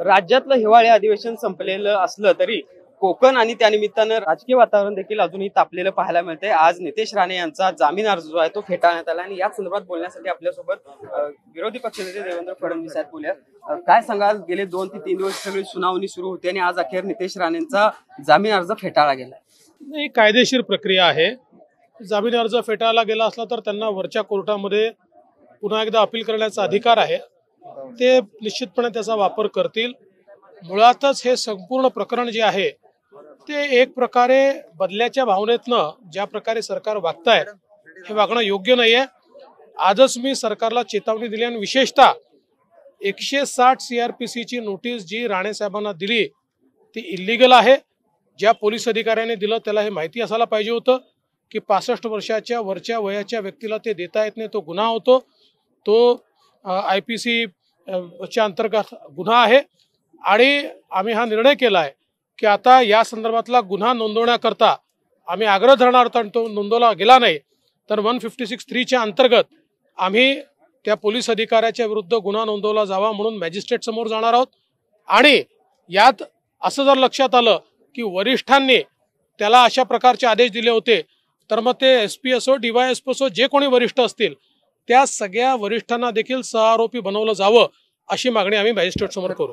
राज्यातलं हिवाळी अधिवेशन संपलेलं असलं तरी कोकण आणि त्यानिमित्तानं राजकीय वातावरण देखील अजूनही तापलेलं पाहायला मिळते आज नितेश राणे यांचा जामीन अर्ज जो आहे तो फेटाळण्यात आला आणि या संदर्भात बोलण्यासाठी आपल्यासोबत विरोधी पक्षनेते देवेंद्र फडणवीस आहेत बोलूया काय सांगाल? गेले दोन ते तीन दिवस सगळी सुनावणी सुरू होती आणि आज अखेर नितेश राणेंचा जामीन अर्ज फेटाळला गेलाय. ही कायदेशीर प्रक्रिया आहे. जामीन अर्ज फेटाळला गेला असला तर त्यांना वरच्या कोर्टामध्ये पुन्हा एकदा अपील करण्याचा अधिकार आहे. ते निश्चितपणे त्याचा वापर करतील. मुळातच हे संपूर्ण प्रकरण जे आहे ते एक प्रकारे बदल्याच्या भावनेतनं ज्या प्रकारे सरकार वागताय हे वागणं योग्य नाही आहे आजच मी सरकारला चेतावणी दिली आणि विशेषतः एकशे साठ सीआरपीसीची नोटीस जी राणेसाहेबांना दिली ती इलिगल आहे. ज्या पोलीस अधिकाऱ्याने दिलं त्याला हे माहिती असायला पाहिजे होतं की पासष्ट वर्षाच्या वरच्या वयाच्या व्यक्तीला ते देता येत नाही तो गुन्हा होतो. तो आय पी सी च्या अंतर्गत गुन्हा आहे. आणि आम्ही हा निर्णय केला आहे की आता या संदर्भातला गुन्हा नोंदवण्याकरता आम्ही आग्रह धरणार होता आणि तो नोंदवला गेला नाही तर वन फिफ्टी सिक्स थ्रीच्या अंतर्गत आम्ही त्या पोलीस अधिकाऱ्याच्या विरुद्ध गुन्हा नोंदवला जावा म्हणून मॅजिस्ट्रेट समोर जाणार आहोत. आणि यात असं जर लक्षात आलं की वरिष्ठांनी त्याला अशा प्रकारचे आदेश दिले होते तर मग ते एस पी असो डीवाय एस पी असो जे कोणी वरिष्ठ असतील त्या सगळ्या वरिष्ठांना देखील सहआरोपी बनवलं जावं अशी मागणी आम्ही मॅजिस्ट्रेट समोर करू.